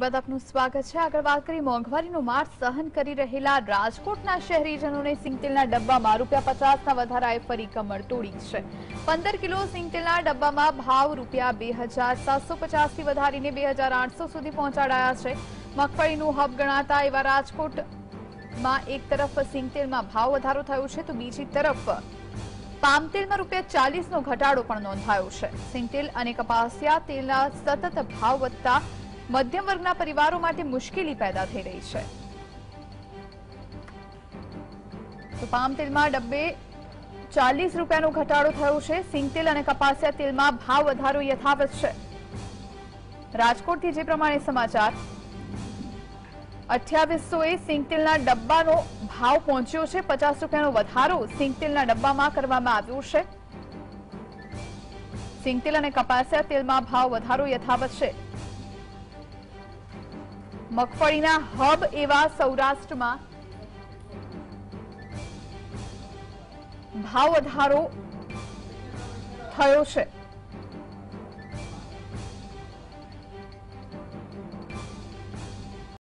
બાદ સ્વાગત છે. આગળ વાત કરી મોંઘવારીનો માર સહન કરી રહેલા રાજકોટના શહેરીજનોને સિંગતેલના ડબ્બામાં રૂપિયા પચાસના વધારાએ ફરી કમર તોડી છે. પંદર કિલો સિંગતેલના ડબ્બામાં ભાવ રૂપિયા બે હજાર સાતસો પચાસથી વધારીને બે હજાર આઠસો સુધી પહોંચાડાયા છે. મગફળીનું હબ ગણાતા એવા રાજકોટમાં એક તરફ સિંગતેલમાં ભાવ વધારો થયો છે તો બીજી તરફ પામતેલમાં રૂપિયા ચાલીસનો ઘટાડો પણ નોંધાયો છે. સિંગતેલ અને કપાસિયા તેલના સતત ભાવ વધતા મધ્યમ વર્ગના પરિવારો માટે મુશ્કેલી પેદા થઈ રહી છે. તો પામ તેલમાં ડબ્બે ચાલીસ રૂપિયાનો ઘટાડો થયો છે. સિંગતેલ અને કપાસિયા તેલમાં ભાવ વધારો યથાવત છે. રાજકોટથી જે પ્રમાણે સમાચાર અઠ્યાવીસો એ સિંગતેલના ડબ્બાનો ભાવ પહોંચ્યો છે. પચાસ રૂપિયાનો વધારો સિંગતેલના ડબ્બામાં કરવામાં આવ્યો છે. સિંગતેલ અને કપાસિયા તેલમાં ભાવ વધારો યથાવત છે. મગફળીના હબ એવા સૌરાષ્ટ્રમાં ભાવ વધારો થયો છે.